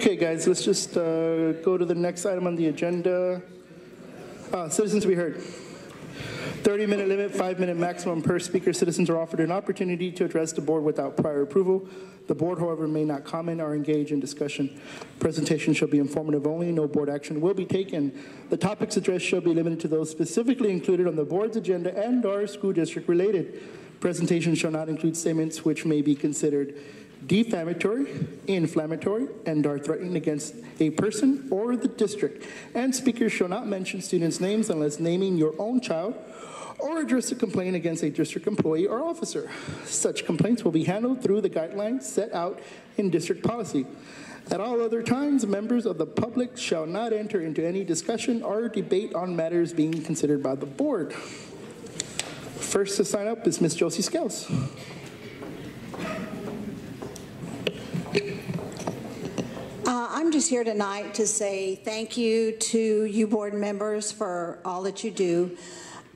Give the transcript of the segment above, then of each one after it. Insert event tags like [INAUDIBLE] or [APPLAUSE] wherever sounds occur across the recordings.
Okay, guys, let's just uh, go to the next item on the agenda. Uh, Citizens to be heard. 30-minute limit, five-minute maximum per speaker. Citizens are offered an opportunity to address the board without prior approval. The board, however, may not comment or engage in discussion. Presentation shall be informative only. No board action will be taken. The topics addressed shall be limited to those specifically included on the board's agenda and are school district related. Presentation shall not include statements which may be considered defamatory, inflammatory, and are threatening against a person or the district. And speakers shall not mention students' names unless naming your own child or address a complaint against a district employee or officer. Such complaints will be handled through the guidelines set out in district policy. At all other times, members of the public shall not enter into any discussion or debate on matters being considered by the board. First to sign up is Ms. Josie Scales. Uh, I'm just here tonight to say thank you to you board members for all that you do.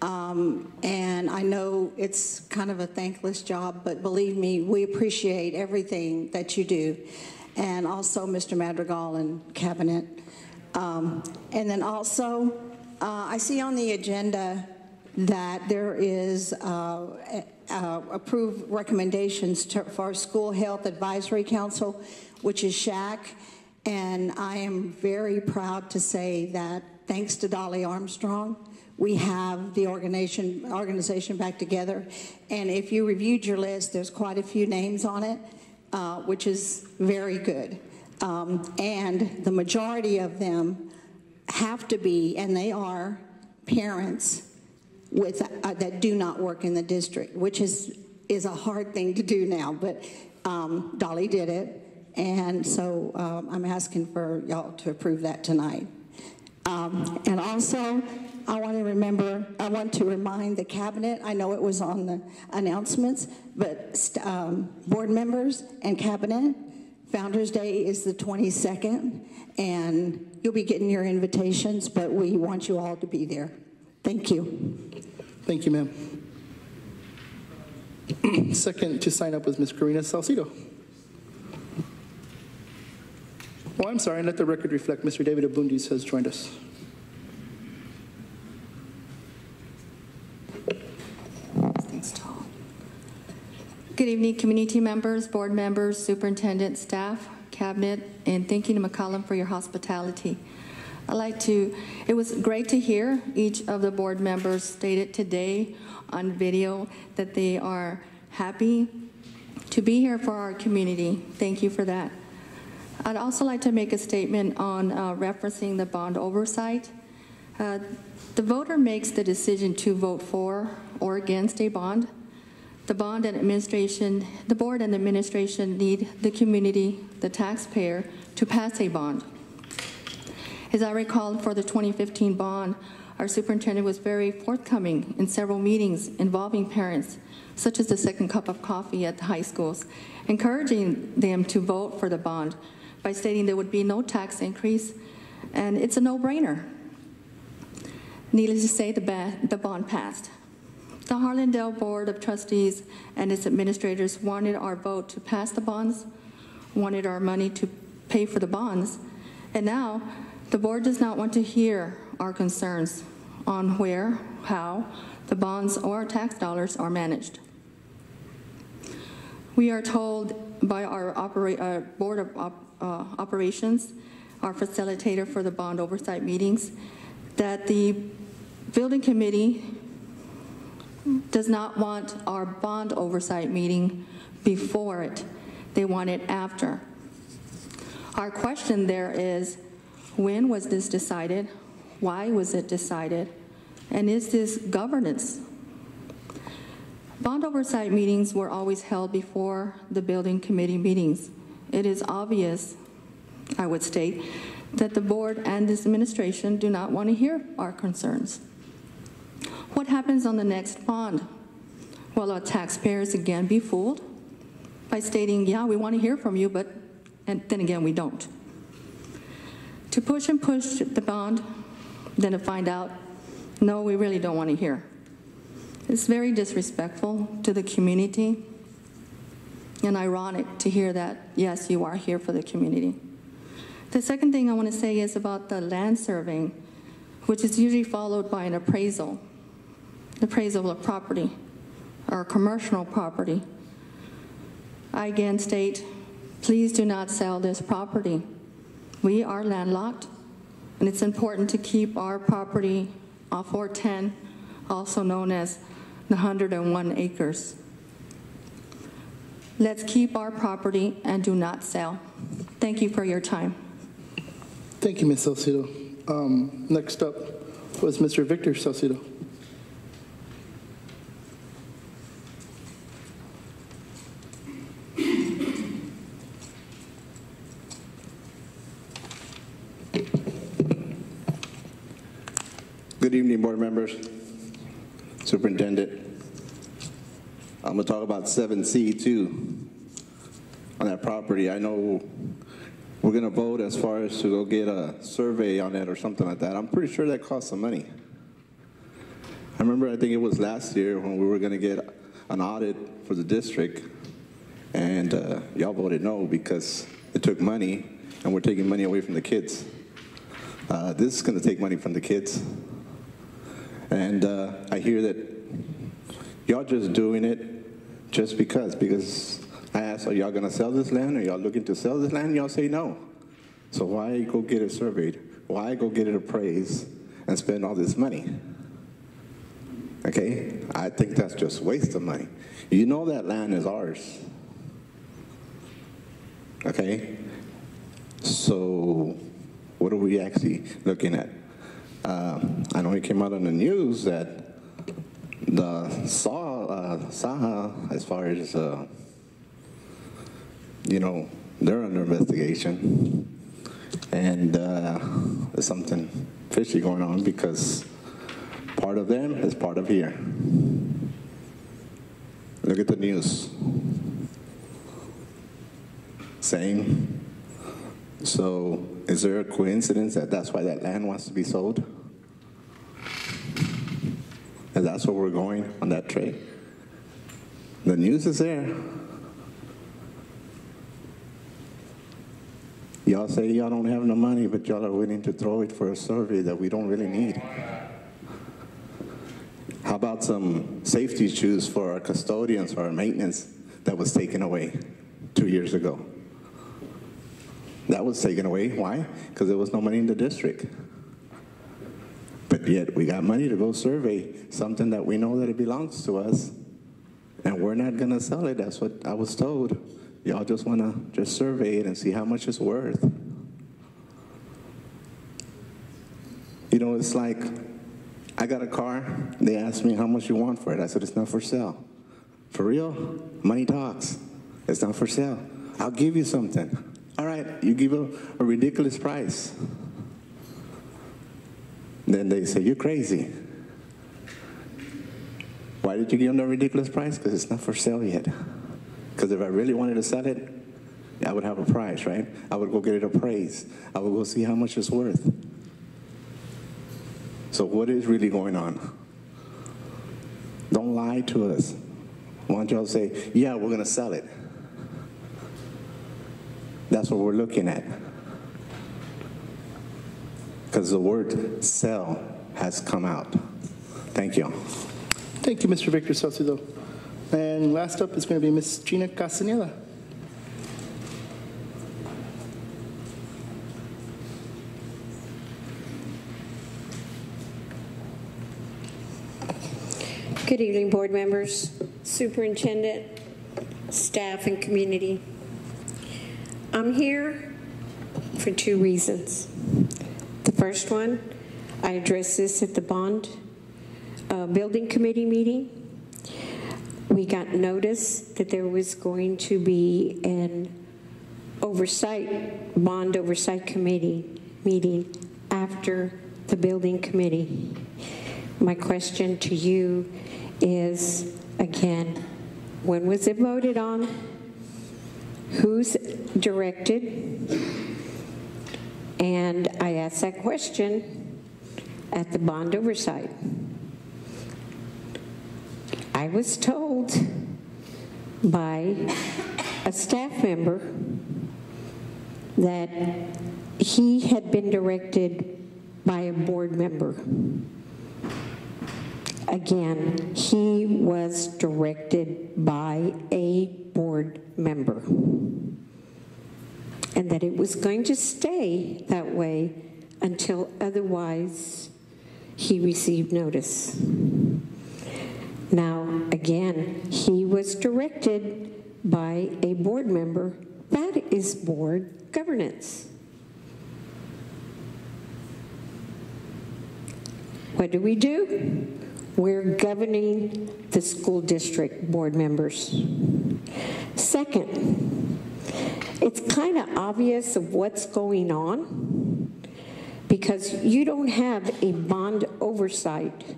Um, and I know it's kind of a thankless job, but believe me, we appreciate everything that you do. And also Mr. Madrigal and Cabinet. Um, and then also, uh, I see on the agenda that there is uh, uh, approved recommendations to, for School Health Advisory Council, which is SHAC. And I am very proud to say that thanks to Dolly Armstrong, we have the organization, organization back together. And if you reviewed your list, there's quite a few names on it, uh, which is very good. Um, and the majority of them have to be, and they are, parents with uh, that do not work in the district, which is is a hard thing to do now. But um, Dolly did it, and so um, I'm asking for y'all to approve that tonight. Um, and also, I want to remember, I want to remind the cabinet. I know it was on the announcements, but um, board members and cabinet. Founders Day is the 22nd, and you'll be getting your invitations, but we want you all to be there. Thank you. Thank you, ma'am. [CLEARS THROAT] Second to sign up was Ms. Karina Salcido. Oh, I'm sorry, and let the record reflect Mr. David Abundis has joined us. Good evening, community members, board members, superintendent, staff, cabinet, and thank you to McCollum for your hospitality. I'd like to, it was great to hear each of the board members stated today on video that they are happy to be here for our community. Thank you for that. I'd also like to make a statement on uh, referencing the bond oversight. Uh, the voter makes the decision to vote for or against a bond. The bond and administration, the board and administration need the community, the taxpayer, to pass a bond. As I recall, for the 2015 bond, our superintendent was very forthcoming in several meetings involving parents, such as the second cup of coffee at the high schools, encouraging them to vote for the bond by stating there would be no tax increase, and it's a no-brainer. Needless to say, the, the bond passed. The Harlandale Board of Trustees and its administrators wanted our vote to pass the bonds, wanted our money to pay for the bonds, and now the board does not want to hear our concerns on where, how the bonds or tax dollars are managed. We are told by our uh, Board of uh, Operations, our facilitator for the bond oversight meetings, that the building committee does not want our bond oversight meeting before it. They want it after. Our question there is, when was this decided? Why was it decided? And is this governance? Bond oversight meetings were always held before the building committee meetings. It is obvious, I would state, that the board and this administration do not want to hear our concerns. What happens on the next bond? Will our taxpayers again be fooled by stating, yeah, we want to hear from you, but, and then again, we don't to push and push the bond, then to find out, no, we really don't want to hear. It's very disrespectful to the community and ironic to hear that, yes, you are here for the community. The second thing I want to say is about the land surveying, which is usually followed by an appraisal, The appraisal of property or commercial property. I again state, please do not sell this property. We are landlocked, and it's important to keep our property off 410, also known as the 101 acres. Let's keep our property and do not sell. Thank you for your time. Thank you, Ms. Salcido. Um, Next up was Mr. Victor Salcido. Good evening, board members, superintendent. I'm gonna talk about 7C2 on that property. I know we're gonna vote as far as to go get a survey on it or something like that. I'm pretty sure that costs some money. I remember, I think it was last year when we were gonna get an audit for the district, and uh, y'all voted no because it took money, and we're taking money away from the kids. Uh, This is gonna take money from the kids. And uh, I hear that y'all just doing it just because. Because I asked, are y'all gonna sell this land? Are y'all looking to sell this land? Y'all say no. So why go get it surveyed? Why go get it appraised and spend all this money? Okay, I think that's just waste of money. You know that land is ours. Okay, so what are we actually looking at? Uh, I know it came out on the news that the SAW, Saha, as far as, uh, you know, they're under investigation. And uh, there's something fishy going on because part of them is part of here. Look at the news. Same. So, is there a coincidence that that's why that land wants to be sold? And that's where we're going on that trade? The news is there. Y'all say y'all don't have no money, but y'all are willing to throw it for a survey that we don't really need. How about some safety shoes for our custodians, for our maintenance that was taken away two years ago? That was taken away. Why? Because there was no money in the district. But yet we got money to go survey something that we know that it belongs to us, and we're not gonna sell it. That's what I was told. Y'all just wanna just survey it and see how much it's worth. You know, it's like I got a car. They asked me how much you want for it. I said it's not for sale. For real? Money talks. It's not for sale. I'll give you something. All right, you give a, a ridiculous price. Then they say, You're crazy. Why did you give them the ridiculous price? Because it's not for sale yet. Because if I really wanted to sell it, I would have a price, right? I would go get it appraised. I would go see how much it's worth. So, what is really going on? Don't lie to us. Why don't y'all say, Yeah, we're going to sell it? That's what we're looking at. Because the word sell has come out. Thank you. Thank you, Mr. Victor Salcido. And last up is going to be Ms. Gina Castaneda. Good evening, board members, superintendent, staff, and community. I'm here for two reasons. The first one, I addressed this at the bond uh, building committee meeting. We got notice that there was going to be an oversight, bond oversight committee meeting after the building committee. My question to you is, again, when was it voted on? Who's directed? And I asked that question at the bond oversight. I was told by a staff member that he had been directed by a board member. Again, he was directed by a board member. And that it was going to stay that way until otherwise he received notice. Now, again, he was directed by a board member. That is board governance. What do we do? We're governing the school district board members. Second, it's kind of obvious of what's going on because you don't have a bond oversight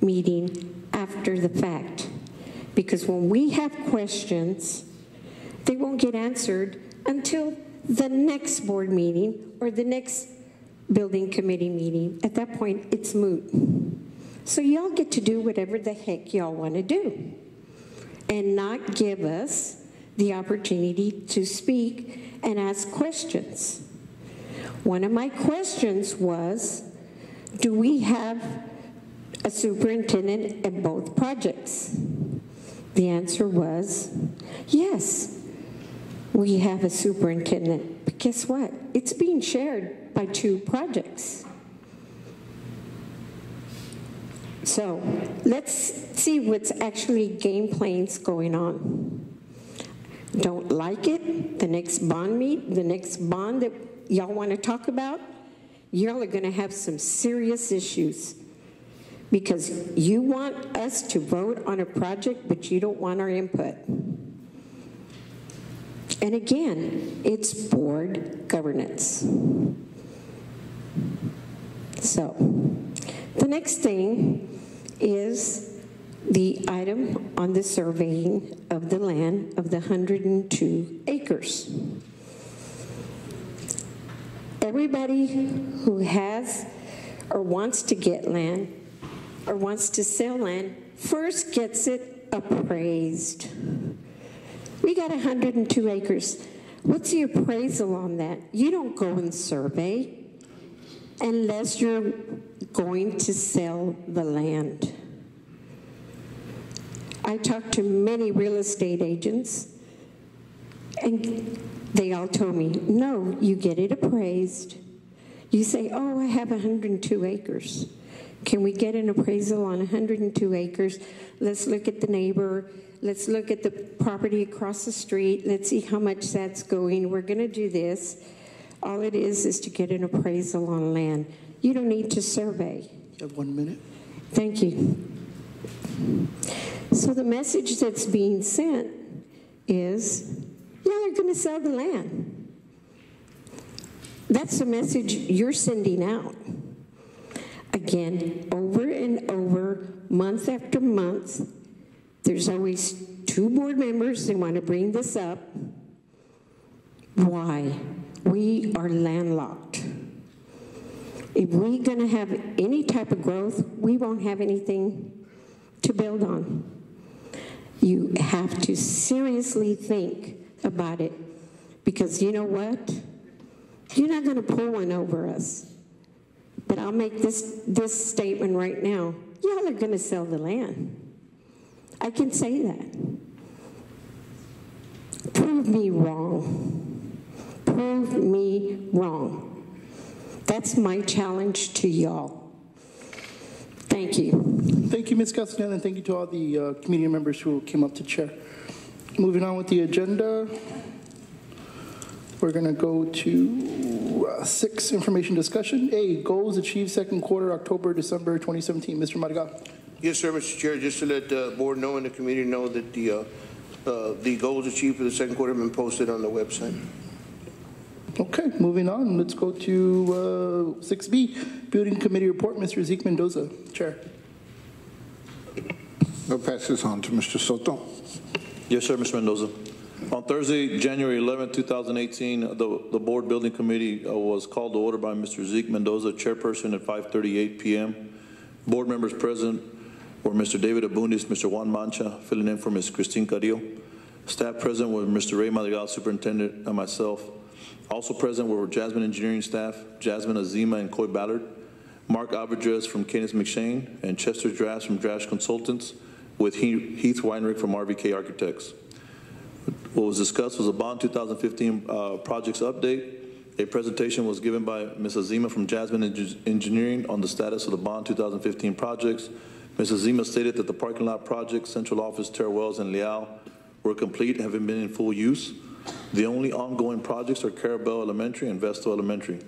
meeting after the fact. Because when we have questions, they won't get answered until the next board meeting or the next building committee meeting. At that point, it's moot. So y'all get to do whatever the heck y'all want to do and not give us the opportunity to speak and ask questions. One of my questions was, do we have a superintendent at both projects? The answer was, yes, we have a superintendent. But guess what? It's being shared by two projects. So let's see what's actually game plans going on. Don't like it, the next bond meet, the next bond that y'all want to talk about, y'all are going to have some serious issues because you want us to vote on a project, but you don't want our input. And again, it's board governance. So, the next thing is the item on the surveying of the land of the 102 acres. Everybody who has or wants to get land or wants to sell land first gets it appraised. We got 102 acres. What's the appraisal on that? You don't go and survey unless you're going to sell the land. I talked to many real estate agents, and they all told me, no, you get it appraised. You say, oh, I have 102 acres. Can we get an appraisal on 102 acres? Let's look at the neighbor. Let's look at the property across the street. Let's see how much that's going. We're going to do this. All it is is to get an appraisal on land. You don't need to survey. You have one minute. Thank you. So the message that's being sent is, yeah, they're going to sell the land. That's the message you're sending out. Again, over and over, month after month, there's always two board members that want to bring this up. Why? We are landlocked. If we're going to have any type of growth, we won't have anything to build on. You have to seriously think about it because you know what? You're not going to pull one over us. But I'll make this, this statement right now. Y'all are going to sell the land. I can say that. Prove me wrong. Prove me wrong. That's my challenge to y'all. Thank you. Thank you, Ms. Castaneda, and thank you to all the uh, community members who came up to chair. Moving on with the agenda, we're going to go to uh, six, information discussion. A, goals achieved second quarter, October, December 2017. Mr. Madrigal. Yes, sir, Mr. Chair, just to let the board know and the community know that the, uh, uh, the goals achieved for the second quarter have been posted on the website. Okay, moving on, let's go to uh, 6B, Building Committee Report, Mr. Zeke Mendoza, Chair. I'll pass this on to Mr. Soto. Yes, sir, Mr. Mendoza. On Thursday, January 11, 2018, the, the Board Building Committee uh, was called to order by Mr. Zeke Mendoza, chairperson at 5:38 p.m. Board members present were Mr. David Abundis, Mr. Juan Mancha, filling in for Ms. Christine Carrillo. Staff present were Mr. Ray Madrigal, superintendent, and myself. Also present were Jasmine Engineering staff, Jasmine Azima and Coy Ballard, Mark Alvarez from Kenneth McShane, and Chester Drash from Drash Consultants, with Heath Weinrich from RVK Architects. What was discussed was a bond 2015 uh, projects update. A presentation was given by Ms. Azima from Jasmine Eng- Engineering on the status of the bond 2015 projects. Ms. Azima stated that the parking lot project, central office, stairwells, and Leal were complete have been in full use. The only ongoing projects are Carroll Bell Elementary and Vestal Elementary.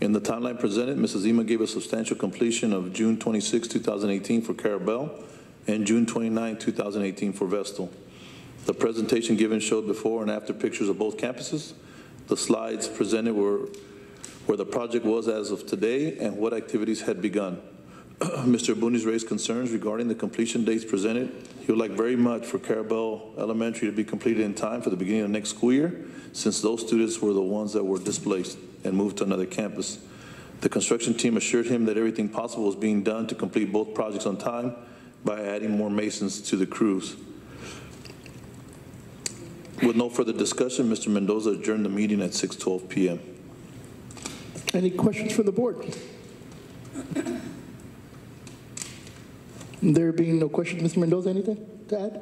In the timeline presented, Ms. Azima gave a substantial completion of June 26, 2018 for Carroll Bell and June 29, 2018 for Vestal. The presentation given showed before and after pictures of both campuses. The slides presented were where the project was as of today and what activities had begun. [CLEARS THROAT] Mr. Boonies raised concerns regarding the completion dates presented. He would like very much for Carroll Bell Elementary to be completed in time for the beginning of next school year, since those students were the ones that were displaced and moved to another campus. The construction team assured him that everything possible was being done to complete both projects on time by adding more masons to the crews. With no further discussion, Mr. Mendoza adjourned the meeting at 6:12 PM. Any questions from the board? There being no questions, Mr. Mendoza, anything to add?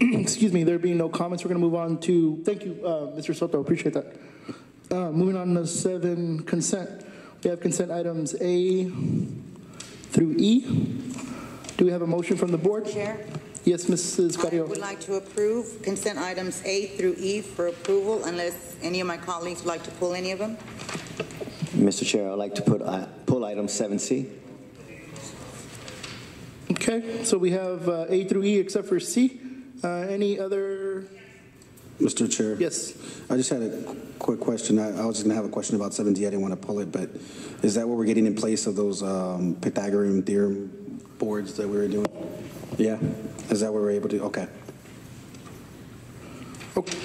[CLEARS THROAT] Excuse me, there being no comments, we're going to move on to, thank you, uh, Mr. Soto, appreciate that. Uh, Moving on to seven, consent. We have consent items A through E. Do we have a motion from the board? Chair, Yes, Mrs. I Carrillo. would like to approve consent items A through E for approval unless any of my colleagues would like to pull any of them. Mr. Chair, I'd like to put, uh, pull item 7C. Okay, so we have uh, A through E except for C. Uh, Any other, Mr. Chair? yes? I just had a qu- quick question. I I was going to have a question about 7D. I didn't want to pull it, but is that what we're getting in place of those um, Pythagorean theorem boards that we were doing? Yeah? Is that what we're able to? Okay. Okay.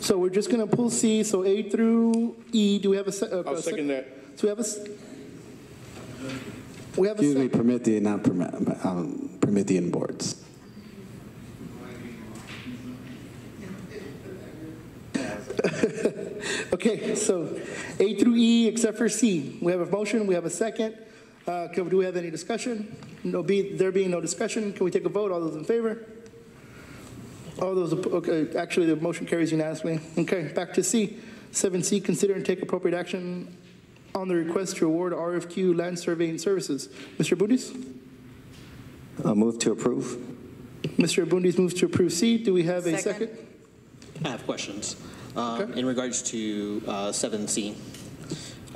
So we're just going to pull C, so A through E, do we have a? se- uh, I'll a sec- second that. So we have a, s- we have a, Excuse me, sec- Promethean, not Promet- um, Promethean boards. [LAUGHS] okay, so A through E except for C. We have a motion, we have a second. Uh, can- Do we have any discussion? No, be, there being no discussion, can we take a vote? All those in favor? All those, okay, actually, the motion carries unanimously. Okay, back to C. 7C, consider and take appropriate action on the request to award RFQ land surveying services. Mr. Bundis? Uh, Move to approve. Mr. Bundis moves to approve C. Do we have a Second. second? I have questions. Um, Okay. In regards to uh, 7C,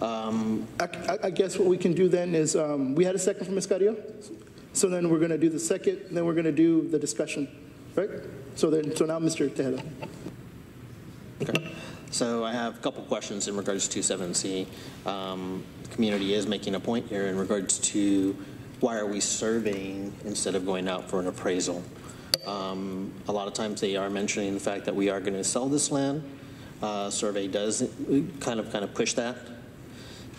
um, I, I- guess what we can do then is, um, we had a second from Ms. Carrillo. So then we're going to do the second, then we're going to do the discussion, right? So then, so now Mr. Tejeda. okay. so I have a couple questions in regards to 7C. Um, The community is making a point here in regards to why are we surveying instead of going out for an appraisal? Um, A lot of times they are mentioning the fact that we are going to sell this land. Uh, Survey does kind of, kind of push that.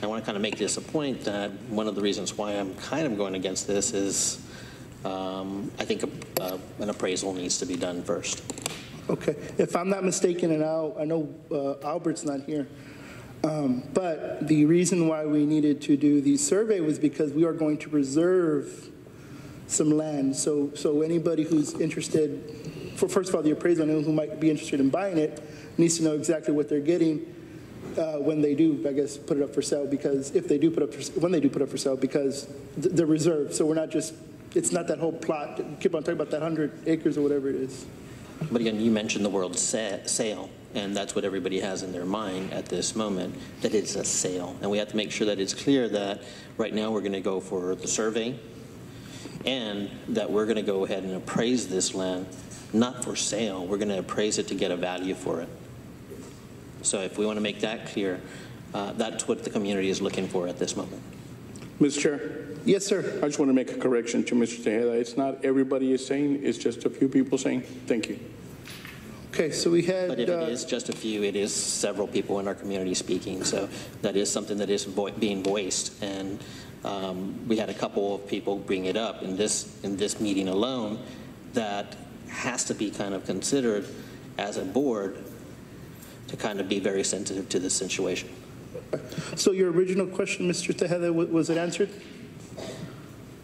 I want to kind of make this a point that one of the reasons why I'm kind of going against this is um, I think a, an appraisal needs to be done first. Okay, if I'm not mistaken, and Al, I know uh, Albert's not here, um, but the reason why we needed to do the survey was because we are going to reserve some land. So, so anybody who's interested, for first of all, the appraiser, I know who might be interested in buying it, needs to know exactly what they're getting uh, when they do, I guess, put it up for sale. Because if they do put up, for, when they do put up for sale, because th- they're reserved. So we're not just, it's not that whole plot. Keep on talking about that hundred acres or whatever it is. But again, you mentioned the word sa- sale, and that's what everybody has in their mind at this moment, that it's a sale. And we have to make sure that it's clear that right now we're going to go for the survey and that we're going to go ahead and appraise this land, not for sale. We're going to appraise it to get a value for it. So if we want to make that clear, uh, that's what the community is looking for at this moment. Mr. Chair, Yes, sir. I just want to make a correction to Mr. Tejeda. It's not everybody is saying, it's just a few people saying. Thank you. Okay, so we had. But if uh, it is just a few, it is several people in our community speaking. So that is something that is vo- being voiced. And um, we had a couple of people bring it up in this, in this meeting alone that has to be kind of considered as a board to kind of be very sensitive to this situation. So your original question, Mr. Tejeda, was it answered?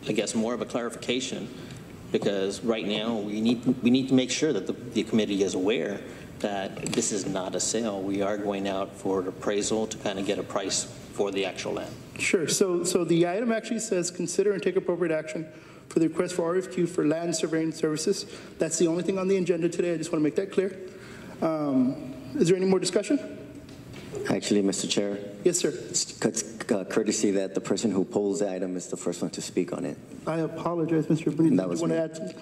I guess more of a clarification, because right now, we need, we need to make sure that the, the committee is aware that this is not a sale. We are going out for an appraisal to kind of get a price for the actual land. Sure. So, so the item actually says, consider and take appropriate action for the request for RFQ for land surveying services. That's the only thing on the agenda today. I just want to make that clear. Um, Is there any more discussion? Actually, Mr. Chair, Yes, sir. it's uh, courtesy that the person who pulls the item is the first one to speak on it. I apologize, Mr. Bonilla. That was you want to add?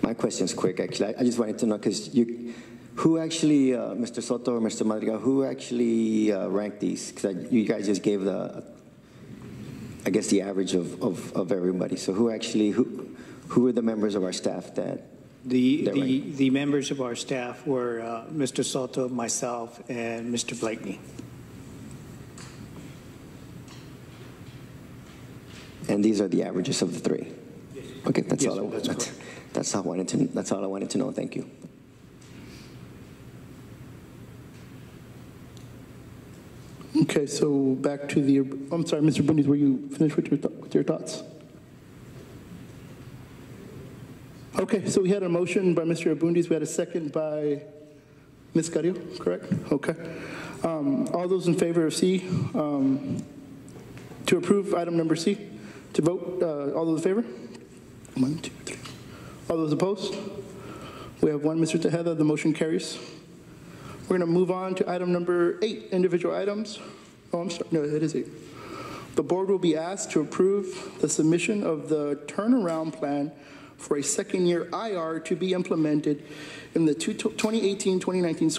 My question's quick, actually. I I just wanted to know, because you, who actually, uh, Mr. Soto or Mr. Madrigal, who actually uh, ranked these? Because you guys just gave the, I guess, the average of, of, of everybody. So who actually, who, who are the members of our staff that, The, the, right. the members of our staff were uh, Mr. Soto, myself, and Mr. Blakeney. and these are the averages of the three? Okay, that's Yes, all I, sir, that's that's, that's all I wanted to, that's all I wanted to know. Thank you. Okay, so back to the, I'm sorry, Mr. Bundy, were you finished with your, th- with your thoughts? Okay, so we had a motion by Mr. Abundis, we had a second by Ms. Carrillo, correct? Okay. Um, All those in favor of C, um, to approve item number C, to vote, uh, all those in favor? One, two, three. All those opposed? We have one, Mr. Tejeda, the motion carries. We're going to move on to item number eight, individual items. Oh, I'm sorry, no, it is eight. The board will be asked to approve the submission of the turnaround plan for a second-year IR to be implemented in the 2018-2019